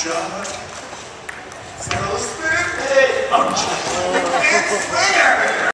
shot